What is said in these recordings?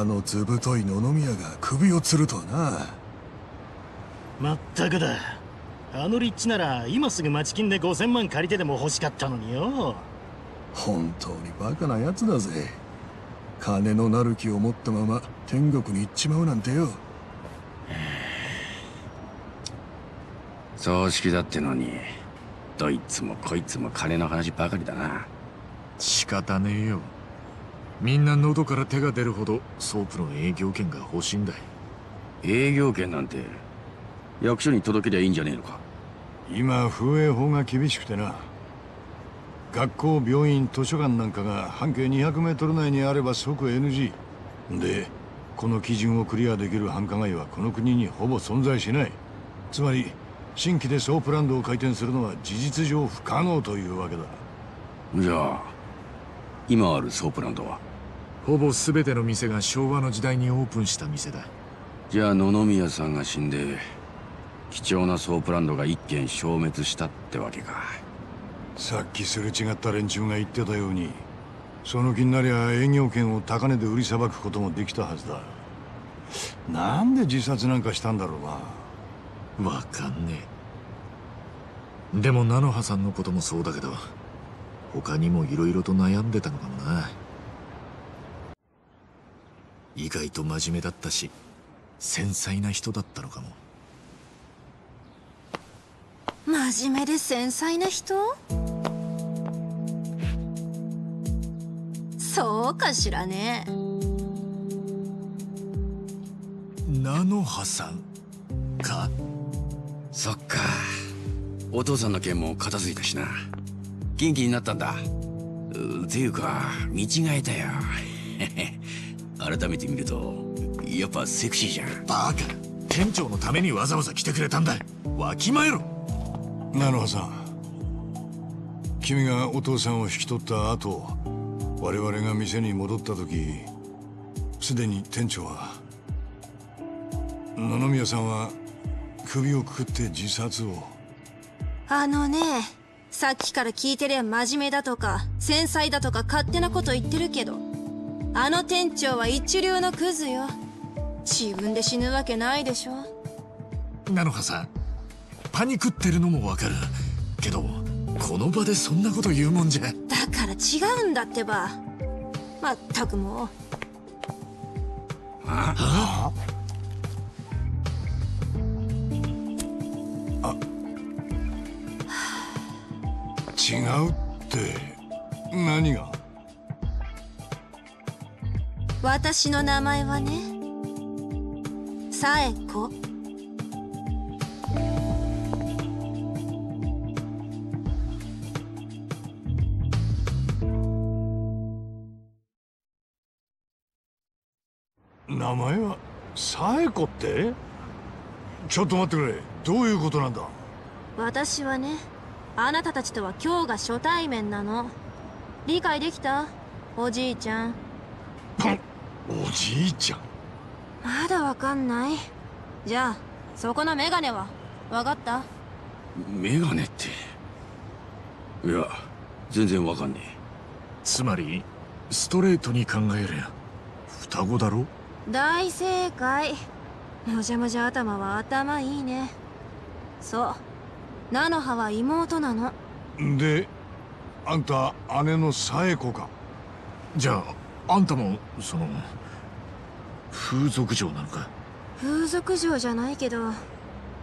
あの図太い野々宮が首を吊るとはな。まったくだ。あの立地なら今すぐ町金で5000万借りてでも欲しかったのによ。本当にバカなやつだぜ。金のなる木を持ったまま天国に行っちまうなんてよ。葬式だってのにどいつもこいつも金の話ばかりだな。仕方ねえよみんな喉から手が出るほどソープの営業権が欲しいんだ営業権なんて役所に届けりゃいいんじゃねえのか。今風営法が厳しくてな。学校病院図書館なんかが半径200メートル内にあれば即 NG でこの基準をクリアできる繁華街はこの国にほぼ存在しない。つまり新規でソープランドを開店するのは事実上不可能というわけだ。じゃあ今あるソープランドは？ほぼ全ての店が昭和の時代にオープンした店だ。じゃあ野々宮さんが死んで貴重なソープランドが一軒消滅したってわけか。さっきすれ違った連中が言ってたようにその気になりゃ営業権を高値で売りさばくこともできたはずだ。なんで自殺なんかしたんだろうな。わかんねえ。でも菜の葉さんのこともそうだけど他にも色々と悩んでたのかもな意外と真面目だったし繊細な人だったのかも。真面目で繊細な人？そうかしらね。菜の葉さんか？そっか。お父さんの件も片付いたしな。元気になったんだ。うていうか見違えたよ改めて見るとやっぱセクシーじゃん。バカ。店長のためにわざわざ来てくれたんだ。わきまえろ。菜の葉さん。君がお父さんを引き取った後我々が店に戻った時すでに店長は野々宮さんは首をくくって自殺を。あのねさっきから聞いてりゃ真面目だとか繊細だとか勝手なこと言ってるけどあの店長は一流のクズよ。自分で死ぬわけないでしょ。菜の葉さんパニクってるのもわかる。けどこの場でそんなこと言うもんじゃ。だから違うんだってば。まったくもう。ああ違うって何が私の名前はねサエコ名前はサエコって？ちょっと待ってくれ。どういうことなんだ？私はねあなたたちとは今日が初対面なの。理解できた？おじいちゃんおじいちゃん。まだわかんない。じゃあそこのメガネは？わかった？メガネって。いや全然わかんねつまりストレートに考えりゃ双子だろ？大正解。もじゃもじゃ頭は頭いいね。そう。菜の葉は妹なの。であんた姉のサエコか。じゃああんたもその風俗嬢なのか？風俗嬢じゃないけど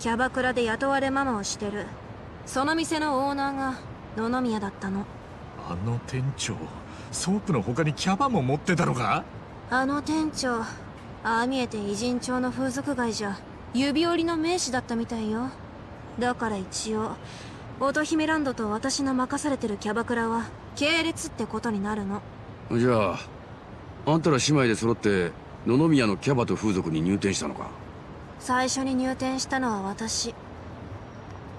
キャバクラで雇われママをしてる。その店のオーナーが野々宮だったの。あの店長ソープの他にキャバも持ってたのか？あの店長ああ見えて異人町の風俗街じゃ指折りの名士だったみたいよ。だから一応乙姫ランドと私の任されてるキャバクラは系列ってことになるの。えじゃああんたら姉妹で揃って野々宮のキャバと風俗に入店したのか？最初に入店したのは私。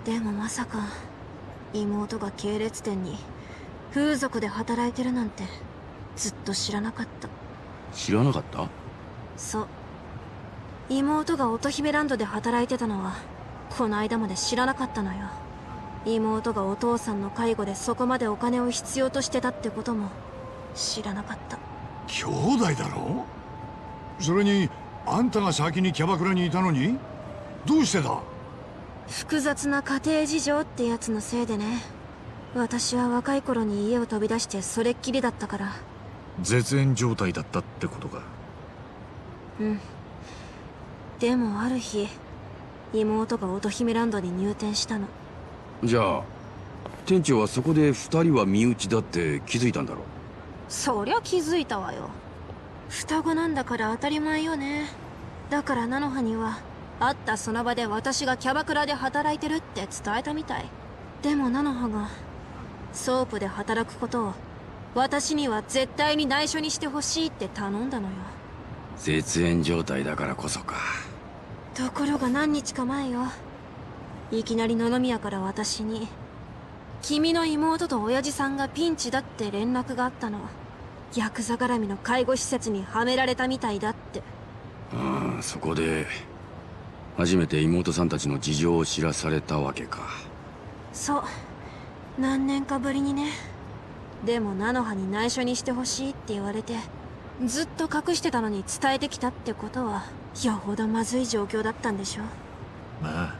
でもまさか妹が系列店に風俗で働いてるなんてずっと知らなかった。知らなかった？そう。妹が乙姫ランドで働いてたのはこの間まで知らなかったのよ。妹がお父さんの介護でそこまでお金を必要としてたってことも知らなかった兄弟だろそれにあんたが先にキャバクラにいたのに？どうしてだ？複雑な家庭事情ってやつのせいでね。私は若い頃に家を飛び出してそれっきりだったから。絶縁状態だったってことか。うん。でもある日妹が乙姫ランドに入店したの。じゃあ店長はそこで二人は身内だって気づいたんだろそりゃ気づいたわよ。双子なんだから当たり前よね。だから菜の葉には会ったその場で私がキャバクラで働いてるって伝えたみたい。でも菜の葉がソープで働くことを私には絶対に内緒にしてほしいって頼んだのよ。絶縁状態だからこそか。ところが何日か前よ。いきなり野々宮から私に君の妹と親父さんがピンチだって連絡があったのヤクザ絡みの介護施設にはめられたみたいだって。ああそこで初めて妹さんたちの事情を知らされたわけか。そう。何年かぶりにね。でも菜の葉に内緒にしてほしいって言われてずっと隠してたのに伝えてきたってことはよほどまずい状況だったんでしょまあ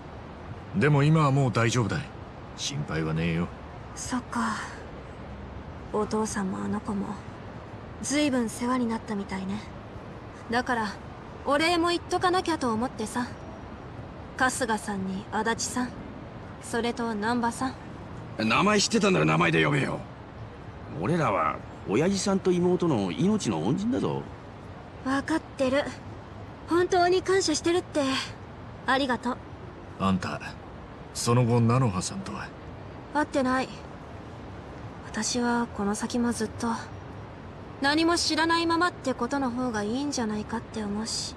でも今はもう大丈夫だ心配はねえよ。そっか。お父さんもあの子も随分世話になったみたいね。だからお礼も言っとかなきゃと思ってさ。春日さんに足立さん。それと難波さん。名前知ってたなら名前で呼べよ。俺らは親父さんと妹の命の恩人だぞ。分かってる。本当に感謝してるって。ありがとう。あんたその後菜の葉さんとは？会ってない。私はこの先もずっと何も知らないままってことの方がいいんじゃないかって思うし。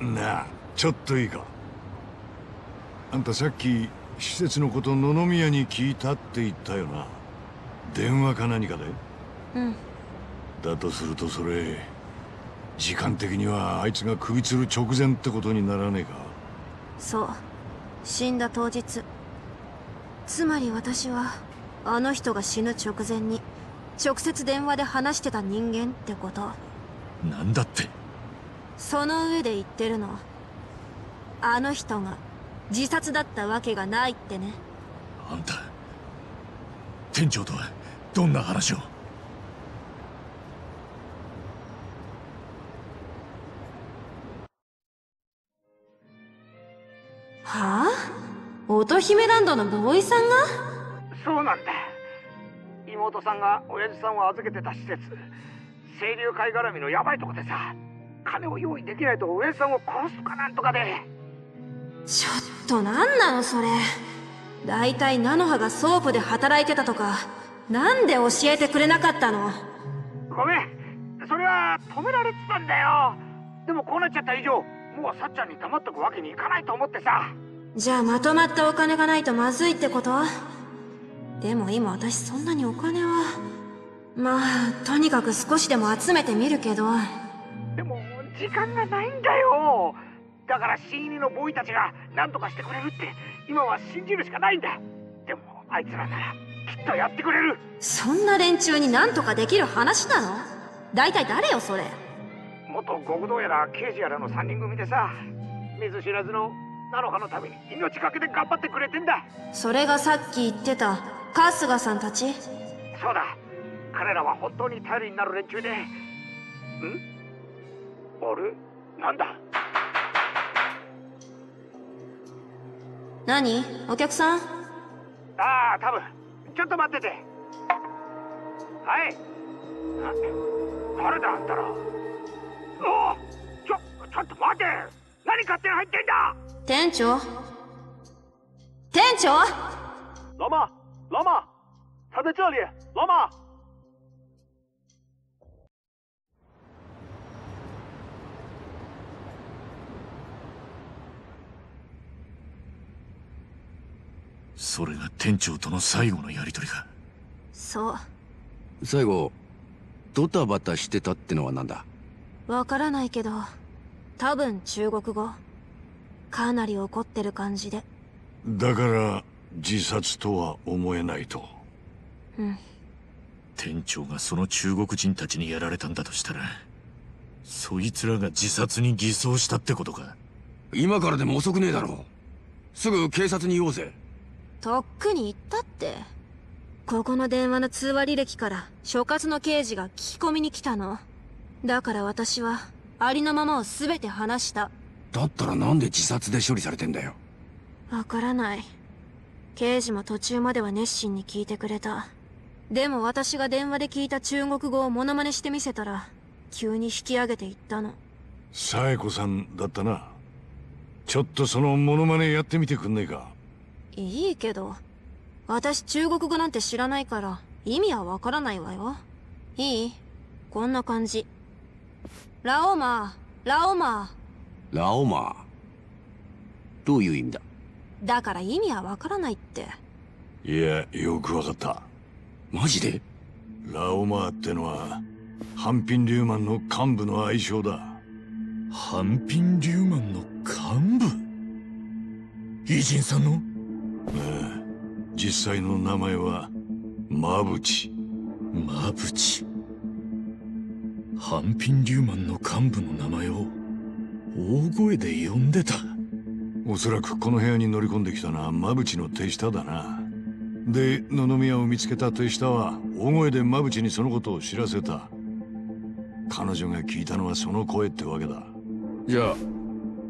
なあちょっといいか？あんたさっき施設のこと野々宮に聞いたって言ったよな。電話か何かで？うん。だとするとそれ時間的にはあいつが首吊る直前ってことにならねえか？そう。死んだ当日。つまり私はあの人が死ぬ直前に直接電話で話してた人間ってこと。なんだって。その上で言ってるの。あの人が自殺だったわけがないってね。あんた店長とはどんな話を？はあ？乙姫ランドのボーイさんが？そうなんだ妹さんが親父さんを預けてた施設。清流会絡みのヤバいとこでさ金を用意できないと親父さんを殺すとかなんとかで。ちょっとなんなのそれ。大体菜の葉がソープで働いてたとかなんで教えてくれなかったの？ごめん。それは止められてたんだよ。でもこうなっちゃった以上もうさっちゃんに黙っとくわけにいかないと思ってさ。じゃあまとまったお金がないとまずいってこと？でも今私そんなにお金はまあとにかく少しでも集めてみるけど。でも時間がないんだよ。だから新入りのボーイたちが何とかしてくれるって。今は信じるしかないんだ。でもあいつらならきっとやってくれる。そんな連中になんとかできる話なの？大体誰よそれ？元極道やら刑事やらの3人組でさ見ず知らずの菜の葉のために命がけで頑張ってくれてんだ。それがさっき言ってた春日さんたち？そうだ。彼らは本当に頼りになる連中で。ん？あれなんだ？何？お客さん？ああ多分。ちょっと待ってて。はい。あ誰だあんたら？おおちょちょっと待て。何勝手に入ってんだ？店長？店長？老妈老妈他在这里老妈それが店長との最後のやりとりか？そう。最後ドタバタしてたってのはなんだ？わからないけど多分中国語。かなり怒ってる感じで。だから自殺とは思えないと。うん。店長がその中国人たちにやられたんだとしたらそいつらが自殺に偽装したってことか。今からでも遅くねえだろすぐ警察に言おうぜ。とっくに言ったって。ここの電話の通話履歴から所轄の刑事が聞き込みに来たの。だから私はありのままを全て話した。だったらなんで自殺で処理されてんだよ。わからない刑事も途中までは熱心に聞いてくれた。でも私が電話で聞いた中国語をモノマネしてみせたら急に引き上げていったの。紗恵子さんだったな。ちょっとそのモノマネやってみてくんねえか？いいけど私中国語なんて知らないから意味はわからないわよ。いい？こんな感じ。ラオマーラオマラオマー。どういう意味だ？ーだから意味はわからないって。いやよくわかった。マジで？ラオマーってのはハンピン・リューマンの幹部の愛称だ。ハンピン・リューマンの幹部？偉人さんの？実際の名前はマブチ。マブチ？ハンピン・リューマンの幹部の名前を大声で呼んでたおそらくこの部屋に乗り込んできたのはマブチの手下だな。で野々宮を見つけた手下は大声でマブチにそのことを知らせた。彼女が聞いたのはその声ってわけだ。じゃあ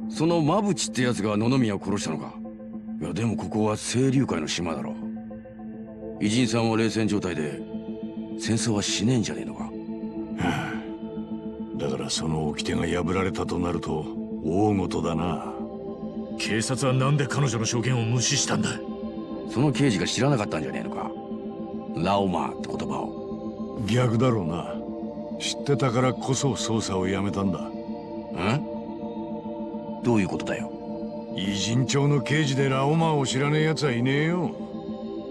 そのマブチってやつが野々宮を殺したのか？いやでもここは清流会の島だろ偉人さんは冷戦状態で戦争はしねえんじゃねえのか？だからその掟が破られたとなると大事だな警察はなんで彼女の証言を無視したんだ？その刑事が知らなかったんじゃねえのか？ラオマーって言葉を。逆だろうな。知ってたからこそ捜査をやめたんだ。ん？どういうことだよ？偉人町の刑事でラオマーを知らねえ奴はいねえよ。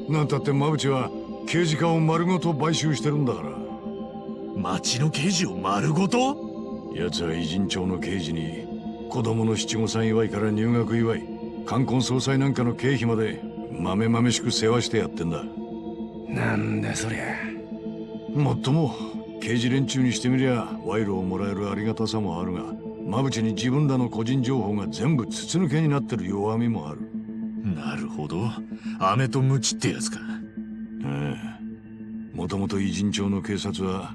なんたってマブチは刑事課を丸ごと買収してるんだから。町の刑事を丸ごと？奴は偉人町の刑事に子供の七五三祝いから入学祝い冠婚葬祭なんかの経費まで豆々しく世話してやってんだ。なんだそりゃ。もっとも刑事連中にしてみりゃ賄賂をもらえるありがたさもあるがマブチに自分らの個人情報が全部筒抜けになってる弱みもある。なるほど。飴とムチってやつか。ええ。もともと異人町の警察は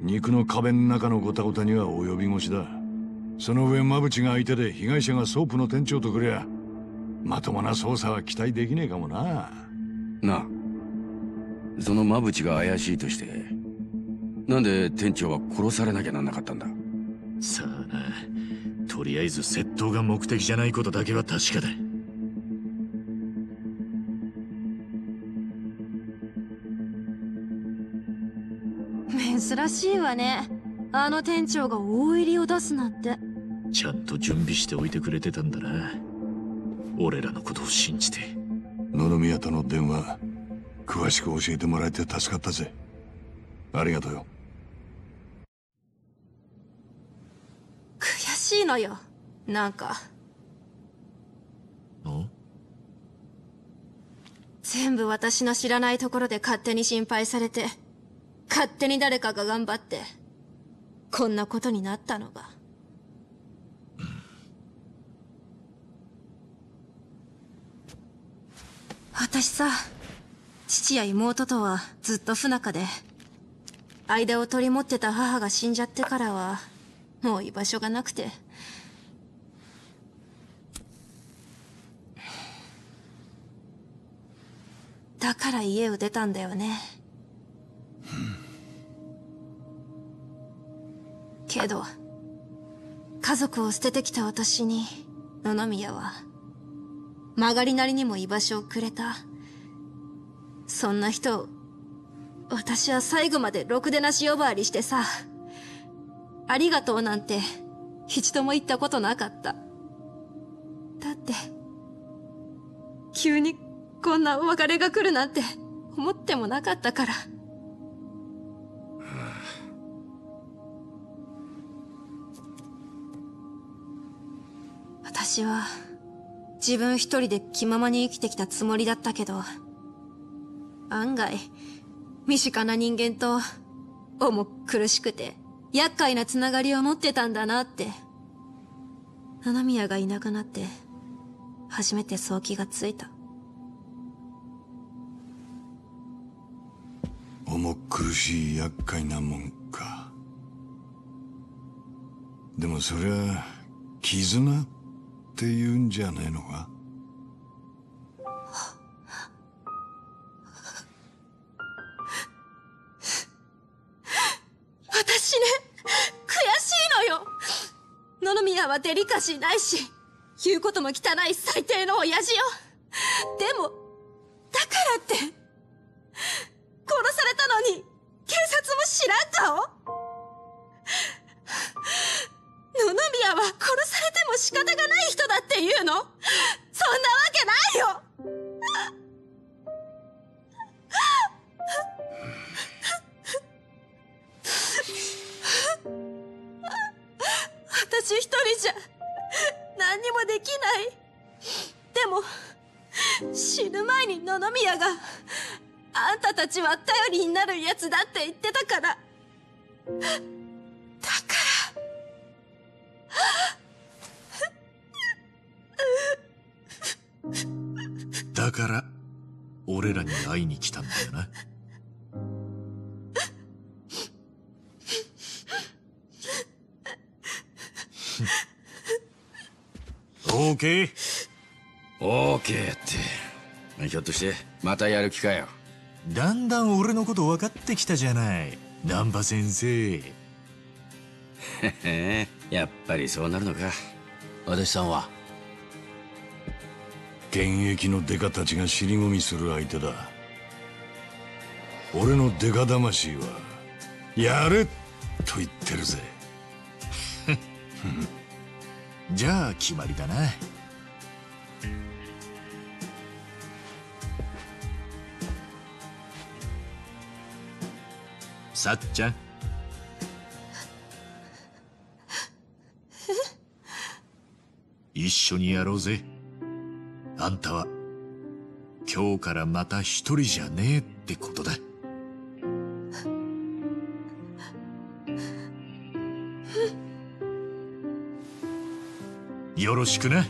肉の壁の中のゴタゴタには及び腰だその上マブチが相手で被害者がソープの店長とくりゃまともな捜査は期待できねえかもな。なあ。そのマブチが怪しいとしてなんで店長は殺されなきゃなんなかったんだ？さあな。とりあえず窃盗が目的じゃないことだけは確かだ。珍しいわねあの店長が大入りを出すなんて。ちゃんと準備しておいてくれてたんだな。俺らのことを信じて。野々宮との電話詳しく教えてもらえて助かったぜ。ありがとうよ。悔しいのよ。なんか。ん全部私の知らないところで勝手に心配されて勝手に誰かが頑張ってこんなことになったのが。私さ父や妹とはずっと不仲で間を取り持ってた母が死んじゃってからはもう居場所がなくて。だから家を出たんだよね。ど家族を捨ててきた私に野々宮は曲がりなりにも居場所をくれた。そんな人を私は最後までろくでなし呼ばわりしてさありがとうなんて一度も言ったことなかった。だって急にこんなお別れが来るなんて思ってもなかったから。私は自分一人で気ままに生きてきたつもりだったけど案外身近な人間と重苦しくて厄介なつながりを持ってたんだなって七宮がいなくなって初めてそう気がついた。重苦しい厄介なもんか。でもそりゃ絆？って言うんじゃねえのか？私ね悔しいのよ。野々宮はデリカシーないし言うことも汚い最低の親父よ。でもだからって殺されたのに警察も知らん顔宮は殺されても仕方がない人だっていうの。そんなわけないよ。私一人じゃ何にもできない。でも死ぬ前に野々宮があんたたちは頼りになるやつだって言ってたから。だから俺らに会いに来たんだよな。オーケーオーケーって。ひょっとしてまたやる気かよ。だんだん俺のこと分かってきたじゃない難波先生。へへやっぱりそうなるのか。お弟子さんは？現役のデカたちが尻込みする相手だ。俺のデカ魂はやれと言ってるぜ。じゃあ決まりだな。さっちゃん 一緒にやろうぜ。あんたは今日からまた一人じゃねえってことだ。よろしくな。